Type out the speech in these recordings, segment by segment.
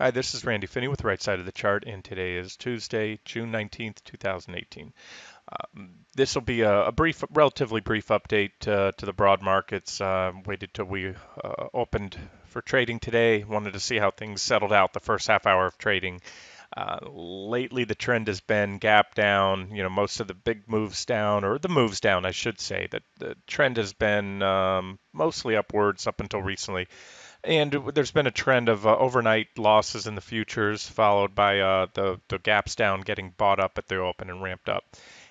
Hi, this is Randy Finney with Right Side of the Chart, and today is Tuesday, June 19th, 2018. Um, this will be a, a, brief, relatively brief update uh, to the broad markets. Uh, waited till we uh, opened for trading today. Wanted to see how things settled out the first half hour of trading. Uh, lately, the trend has been gap down. You know, most of the big moves down, or the moves down, I should say. That the trend has been um, mostly upwards up until recently. And there's been a trend of uh, overnight losses in the futures, followed by uh, the, the gaps down getting bought up at the open and ramped up.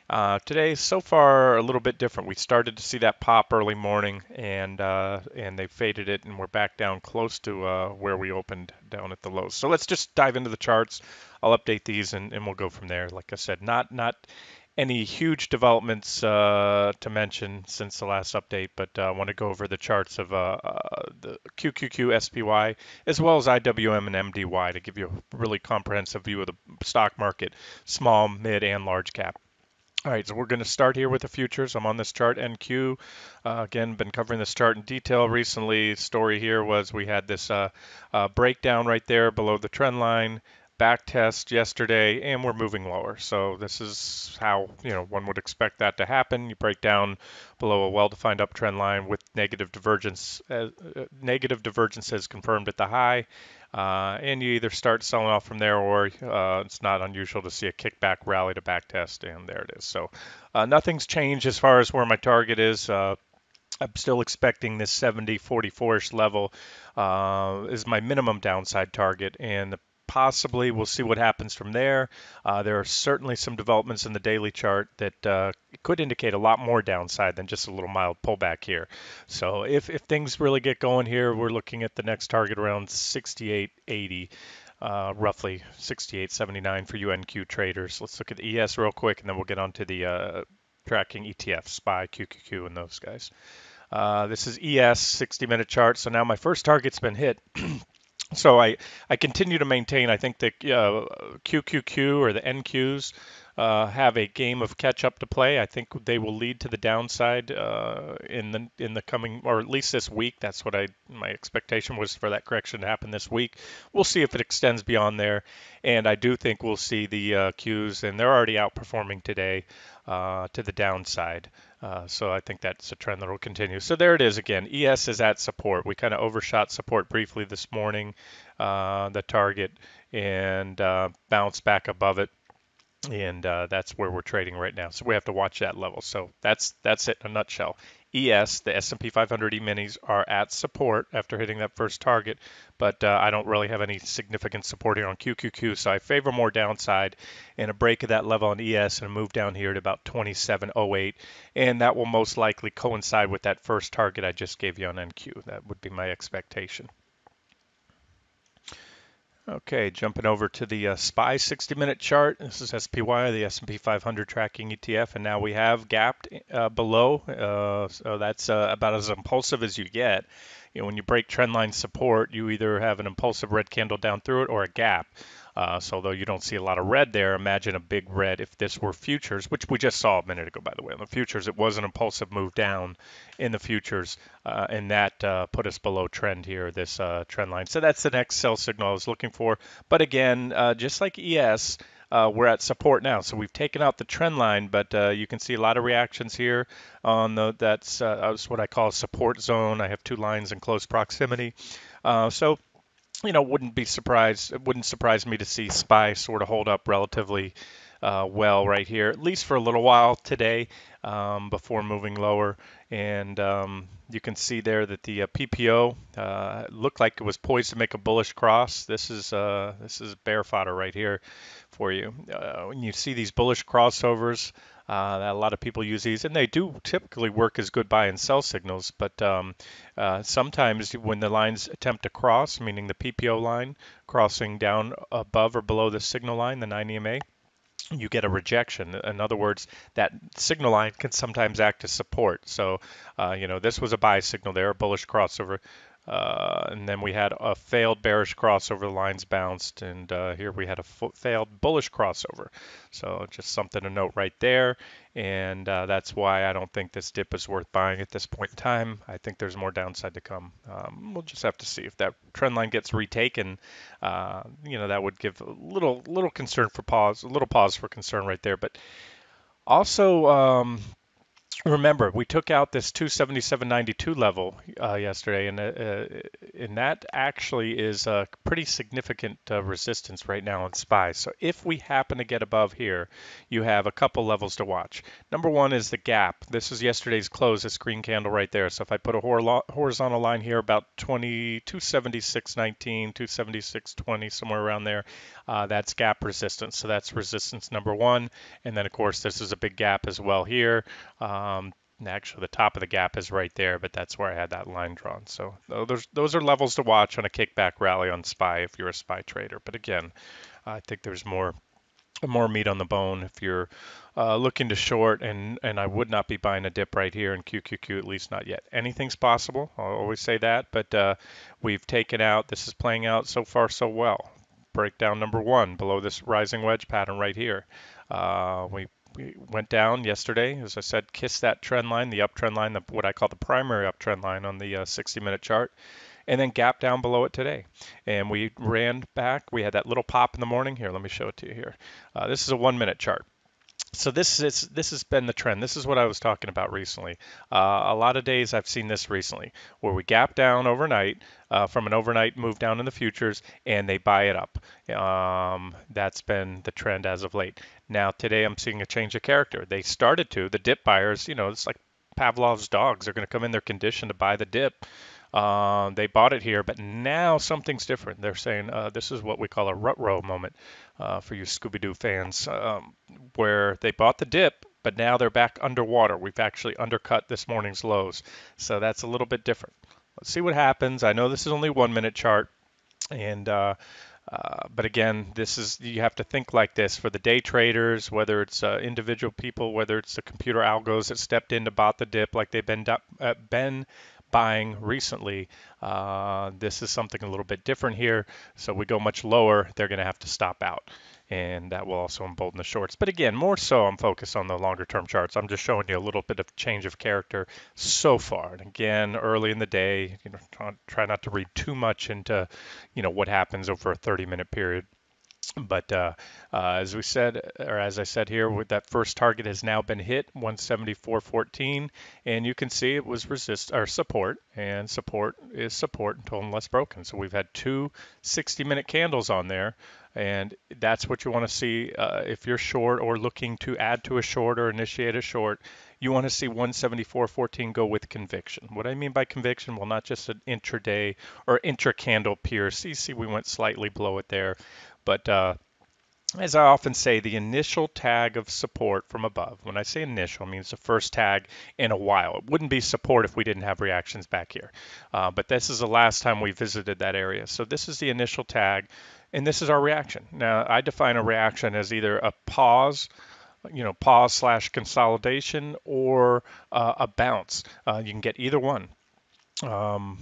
Uh, today, so far, a little bit different. We started to see that pop early morning, and uh, and they faded it, and we're back down close to uh, where we opened down at the lows. So let's just dive into the charts. I'll update these, and, and we'll go from there. Like I said, not not any huge developments uh, to mention since the last update, but uh, I want to go over the charts of uh, uh the QQQ SPY as well as IWM and MDY to give you a really comprehensive view of the stock market, small, mid, and large cap. All right, so we're going to start here with the futures. I'm on this chart, NQ. Uh, again, been covering this chart in detail recently. Story here was we had this uh, uh, breakdown right there below the trend line back test yesterday and we're moving lower. So this is how, you know, one would expect that to happen. You break down below a well-defined uptrend line with negative divergence, uh, uh, negative divergences confirmed at the high. Uh, and you either start selling off from there or uh, it's not unusual to see a kickback rally to back test and there it is. So uh, nothing's changed as far as where my target is. Uh, I'm still expecting this 70 44ish level uh, is my minimum downside target, and the possibly we'll see what happens from there. Uh, there are certainly some developments in the daily chart that uh, could indicate a lot more downside than just a little mild pullback here. So if, if things really get going here, we're looking at the next target around 68.80. Uh, roughly 68.79 for UNQ traders. Let's look at the ES real quick, and then we'll get on to the uh, tracking ETF, SPY, QQQ, and those guys. Uh, this is ES 60 minute chart. So now my first target's been hit. So I, I continue to maintain. I think the uh, QQQ or the NQs uh, have a game of catch up to play. I think they will lead to the downside uh, in the in the coming, or at least this week. That's what I my expectation was for that correction to happen this week. We'll see if it extends beyond there, and I do think we'll see the uh, Qs, and they're already outperforming today uh, to the downside. Uh, so I think that's a trend that will continue. So there it is again. ES is at support. We kind of overshot support briefly this morning, uh, the target, and uh, bounced back above it. And uh, that's where we're trading right now. So we have to watch that level. So that's that's it in a nutshell. ES, the S&P 500 E-minis are at support after hitting that first target, but uh, I don't really have any significant support here on QQQ, so I favor more downside and a break of that level on ES and a move down here to about 27.08, and that will most likely coincide with that first target I just gave you on NQ. That would be my expectation. Okay, jumping over to the uh, SPY 60-minute chart. This is SPY, the S&P 500 tracking ETF, and now we have gapped uh, below. Uh, so that's uh, about as impulsive as you get. You know, when you break trendline support, you either have an impulsive red candle down through it or a gap. Uh, so though you don't see a lot of red there, imagine a big red if this were futures, which we just saw a minute ago, by the way. On the futures, it was an impulsive move down in the futures, uh, and that uh, put us below trend here, this uh, trend line. So that's the next sell signal I was looking for. But again, uh, just like ES, uh, we're at support now. So we've taken out the trend line, but uh, you can see a lot of reactions here on the that's, uh, that's what I call support zone. I have two lines in close proximity. Uh, so you know, wouldn't be surprised. It wouldn't surprise me to see SPY sort of hold up relatively uh, well right here, at least for a little while today, um, before moving lower. And um, you can see there that the uh, PPO uh, looked like it was poised to make a bullish cross. This is uh, this is bear fodder right here for you. Uh, when you see these bullish crossovers, uh, a lot of people use these, and they do typically work as good buy and sell signals. But um, uh, sometimes when the lines attempt to cross, meaning the PPO line crossing down above or below the signal line, the 9 EMA, you get a rejection. In other words, that signal line can sometimes act as support. So, uh, you know, this was a buy signal there, a bullish crossover. Uh, and then we had a failed bearish crossover, the lines bounced, and uh, here we had a failed bullish crossover. So just something to note right there. And uh, that's why I don't think this dip is worth buying at this point in time. I think there's more downside to come. Um, we'll just have to see if that trend line gets retaken. Uh, you know, that would give a little little concern for pause, a little pause for concern right there. But also, um, remember we took out this 277.92 level uh, yesterday and, uh, uh, and that actually is a pretty significant uh, resistance right now on SPY. So if we happen to get above here, you have a couple levels to watch. Number one is the gap. This is yesterday's close, this green candle right there. So if I put a horizontal line here about 20, 276.19, 276.20, somewhere around there, uh, that's gap resistance. So that's resistance number one. And then of course this is a big gap as well here. Um, um, actually, the top of the gap is right there, but that's where I had that line drawn. So those those are levels to watch on a kickback rally on SPY if you're a SPY trader. But again, I think there's more more meat on the bone if you're uh, looking to short, and and I would not be buying a dip right here in QQQ, at least not yet. Anything's possible. I'll always say that, but uh, we've taken out. This is playing out so far so well. Breakdown number one below this rising wedge pattern right here. Uh, we we went down yesterday, as I said, kissed that trend line, the uptrend line, the, what I call the primary uptrend line on the 60-minute uh, chart, and then gap down below it today. And we ran back. We had that little pop in the morning. Here, let me show it to you here. Uh, this is a one-minute chart so this is this has been the trend. This is what I was talking about recently. Uh, a lot of days I've seen this recently, where we gap down overnight uh, from an overnight move down in the futures, and they buy it up. Um, that's been the trend as of late. Now today I'm seeing a change of character. They started to the dip buyers. You know, it's like Pavlov's dogs. They're going to come in their condition to buy the dip. Uh, they bought it here, but now something's different. They're saying uh, this is what we call a rut row moment uh, for you Scooby Doo fans, um, where they bought the dip, but now they're back underwater. We've actually undercut this morning's lows, so that's a little bit different. Let's see what happens. I know this is only one minute chart, and uh, uh, but again, this is you have to think like this for the day traders, whether it's uh, individual people, whether it's the computer algos that stepped in to bought the dip like they've been uh, been buying recently. Uh, this is something a little bit different here. So we go much lower, they're going to have to stop out. And that will also embolden the shorts. But again, more so, I'm focused on the longer term charts. I'm just showing you a little bit of change of character so far. And again, early in the day, you know, try, try not to read too much into, you know, what happens over a 30 minute period. But uh, uh, as we said, or as I said here, that first target has now been hit, 174.14, and you can see it was resist or support, and support is support until unless broken. So we've had two 60-minute candles on there, and that's what you want to see uh, if you're short or looking to add to a short or initiate a short. You want to see 174.14 go with conviction. What I mean by conviction, well, not just an intraday or intra-candle pierce. You see, we went slightly below it there. But uh, as I often say, the initial tag of support from above, when I say initial, it means the first tag in a while. It wouldn't be support if we didn't have reactions back here. Uh, but this is the last time we visited that area. So this is the initial tag, and this is our reaction. Now, I define a reaction as either a pause, you know, pause slash consolidation or uh, a bounce. Uh, you can get either one. Um,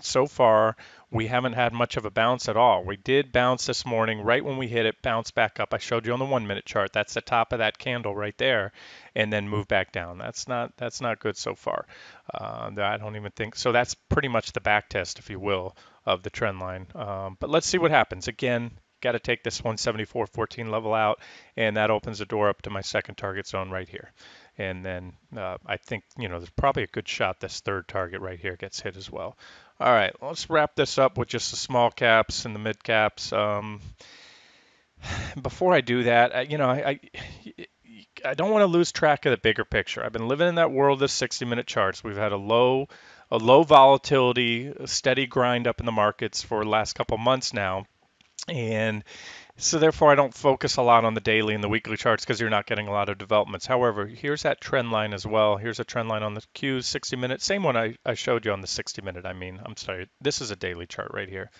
so far, we haven't had much of a bounce at all. We did bounce this morning, right when we hit it, bounce back up. I showed you on the one minute chart. That's the top of that candle right there, and then move back down. That's not that's not good so far. Uh, I don't even think so. That's pretty much the back test, if you will, of the trend line. Um, but let's see what happens. Again, got to take this 174.14 level out, and that opens the door up to my second target zone right here. And then uh, I think, you know, there's probably a good shot this third target right here gets hit as well. All right, let's wrap this up with just the small caps and the mid caps. Um, before I do that, you know, I, I, I don't want to lose track of the bigger picture. I've been living in that world of 60-minute charts. We've had a low, a low volatility, a steady grind up in the markets for the last couple months now, and so therefore, I don't focus a lot on the daily and the weekly charts because you're not getting a lot of developments. However, here's that trend line as well. Here's a trend line on the Qs 60 minute. Same one I, I showed you on the 60 minute. I mean, I'm sorry. This is a daily chart right here.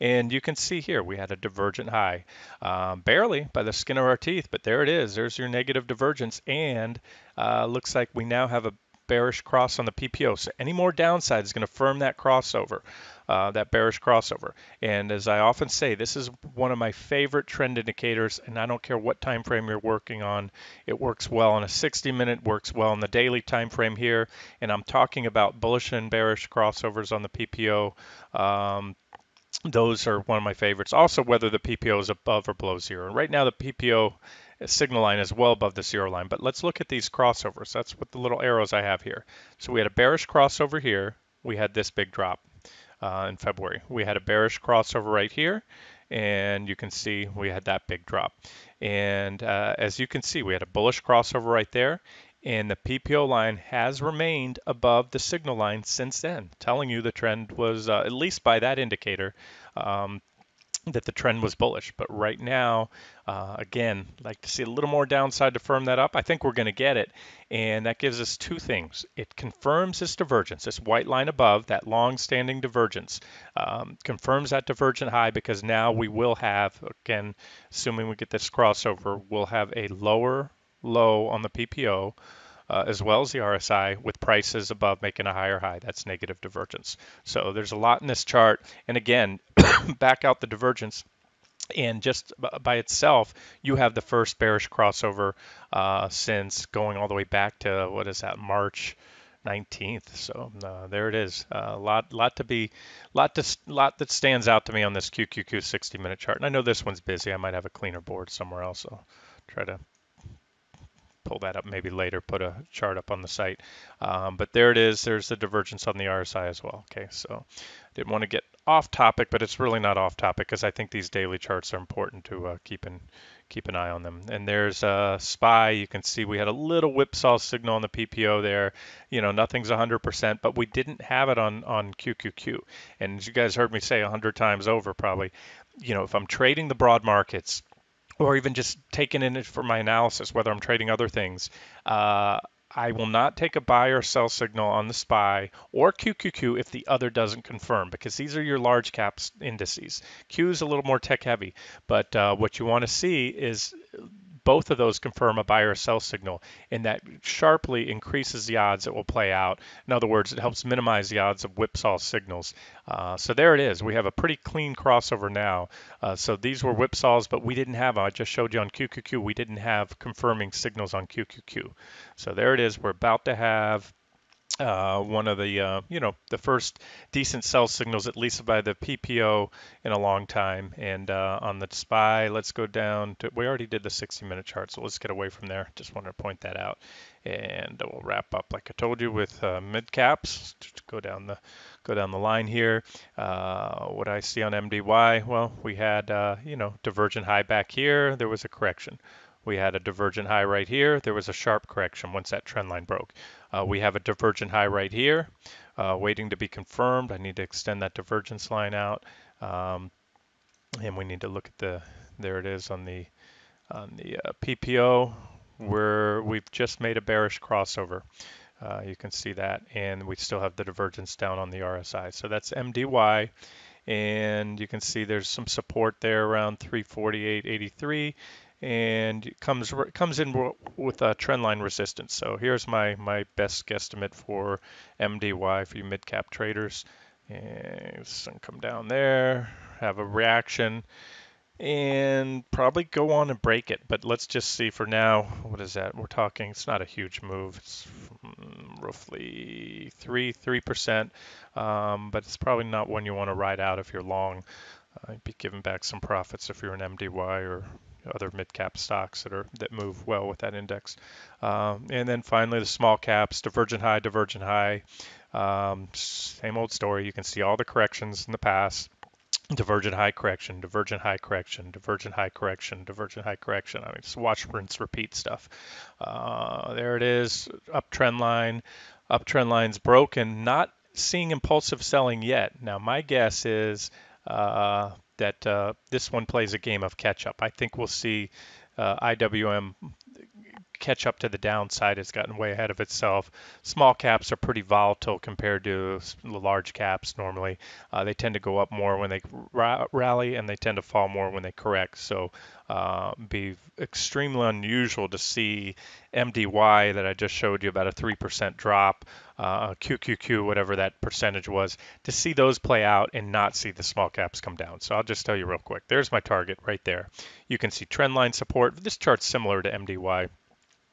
And you can see here we had a divergent high. Um, barely by the skin of our teeth, but there it is. There's your negative divergence. And uh, looks like we now have a bearish cross on the PPO. So any more downside is going to firm that crossover, uh, that bearish crossover. And as I often say, this is one of my favorite trend indicators, and I don't care what time frame you're working on. It works well on a 60 minute, works well on the daily time frame here. And I'm talking about bullish and bearish crossovers on the PPO. Um, those are one of my favorites. Also, whether the PPO is above or below zero. And right now, the PPO signal line is well above the zero line. But let's look at these crossovers. That's what the little arrows I have here. So we had a bearish crossover here. We had this big drop uh, in February. We had a bearish crossover right here. And you can see we had that big drop. And uh, as you can see, we had a bullish crossover right there and the PPO line has remained above the signal line since then, telling you the trend was, uh, at least by that indicator, um, that the trend was bullish. But right now, uh, again, like to see a little more downside to firm that up. I think we're going to get it. And that gives us two things. It confirms this divergence, this white line above, that long-standing divergence, um, confirms that divergent high because now we will have, again, assuming we get this crossover, we'll have a lower low on the PPO, uh, as well as the RSI, with prices above making a higher high. That's negative divergence. So there's a lot in this chart. And again, back out the divergence. And just by itself, you have the first bearish crossover uh, since going all the way back to what is that, March 19th. So uh, there it is. A uh, lot, lot to be, lot to, lot that stands out to me on this QQQ 60 minute chart. And I know this one's busy. I might have a cleaner board somewhere else. So try to pull that up maybe later, put a chart up on the site. Um, but there it is. There's the divergence on the RSI as well. Okay, so didn't want to get off topic, but it's really not off topic because I think these daily charts are important to uh, keep in keep an eye on them. And there's a SPY. You can see we had a little whipsaw signal on the PPO there. You know, nothing's 100%, but we didn't have it on on QQQ. And as you guys heard me say 100 times over, probably, you know, if I'm trading the broad markets or even just taking in it for my analysis, whether I'm trading other things, uh, I will not take a buy or sell signal on the SPY or QQQ if the other doesn't confirm because these are your large caps indices. Q is a little more tech heavy, but uh, what you want to see is both of those confirm a buy or sell signal, and that sharply increases the odds it will play out. In other words, it helps minimize the odds of whipsaw signals. Uh, so there it is. We have a pretty clean crossover now. Uh, so these were whipsaws, but we didn't have, I just showed you on QQQ, we didn't have confirming signals on QQQ. So there it is. We're about to have uh, one of the uh, you know the first decent sell signals at least by the PPO in a long time. And uh, on the SPY let's go down to we already did the 60 minute chart so let's get away from there. Just wanted to point that out. And we'll wrap up like I told you with uh, mid caps. Go down the go down the line here. Uh, what I see on MDY well we had uh, you know divergent high back here. There was a correction we had a divergent high right here. There was a sharp correction once that trend line broke. Uh, we have a divergent high right here, uh, waiting to be confirmed. I need to extend that divergence line out. Um, and we need to look at the, there it is on the, on the uh, PPO where we've just made a bearish crossover. Uh, you can see that, and we still have the divergence down on the RSI. So that's MDY, and you can see there's some support there around 348.83, and comes comes in with a trend line resistance. So here's my my best guesstimate for MDY for you mid cap traders. And come down there, have a reaction, and probably go on and break it. But let's just see for now. What is that? We're talking. It's not a huge move. It's roughly three three percent, um, but it's probably not one you want to ride out if you're long. Uh, be giving back some profits if you're an MDY or other mid-cap stocks that are that move well with that index. Um, and then finally, the small caps, divergent high, divergent high. Um, same old story. You can see all the corrections in the past. Divergent high correction, divergent high correction, divergent high correction, divergent high correction. I mean, just watch, rinse, repeat stuff. Uh, there it is, uptrend line. Uptrend line's broken. Not seeing impulsive selling yet. Now, my guess is uh, that uh, this one plays a game of catch up. I think we'll see uh, IWM catch up to the downside. It's gotten way ahead of itself. Small caps are pretty volatile compared to large caps normally. Uh, they tend to go up more when they ra- rally and they tend to fall more when they correct. So uh, be extremely unusual to see MDY that I just showed you about a 3% drop, uh, QQQ, whatever that percentage was, to see those play out and not see the small caps come down. So I'll just tell you real quick. There's my target right there. You can see trend line support. This chart's similar to MDY.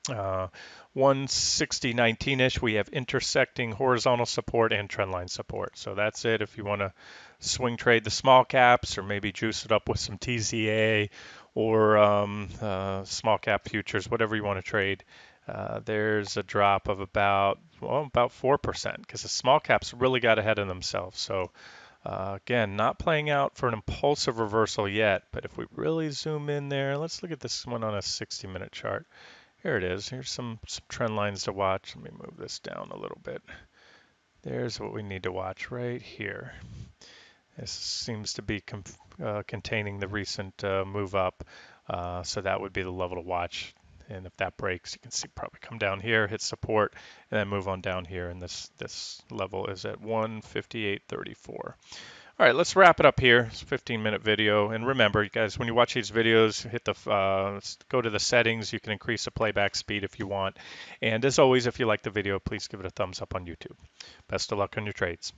Uh, 160.19ish, we have intersecting horizontal support and trendline support. So that's it. If you want to swing trade the small caps or maybe juice it up with some TZA or um, uh, small cap futures, whatever you want to trade, uh, there's a drop of about well about four percent because the small caps really got ahead of themselves. So uh, again, not playing out for an impulsive reversal yet, but if we really zoom in there, let's look at this one on a 60-minute chart. Here it is. Here's some, some trend lines to watch. Let me move this down a little bit. There's what we need to watch right here. This seems to be uh, containing the recent uh, move up, uh, so that would be the level to watch. And if that breaks, you can see probably come down here, hit support, and then move on down here. And this this level is at 158.34. All right, let's wrap it up here. It's a 15 minute video. And remember, you guys, when you watch these videos, hit the uh, go to the settings. You can increase the playback speed if you want. And as always, if you like the video, please give it a thumbs up on YouTube. Best of luck on your trades.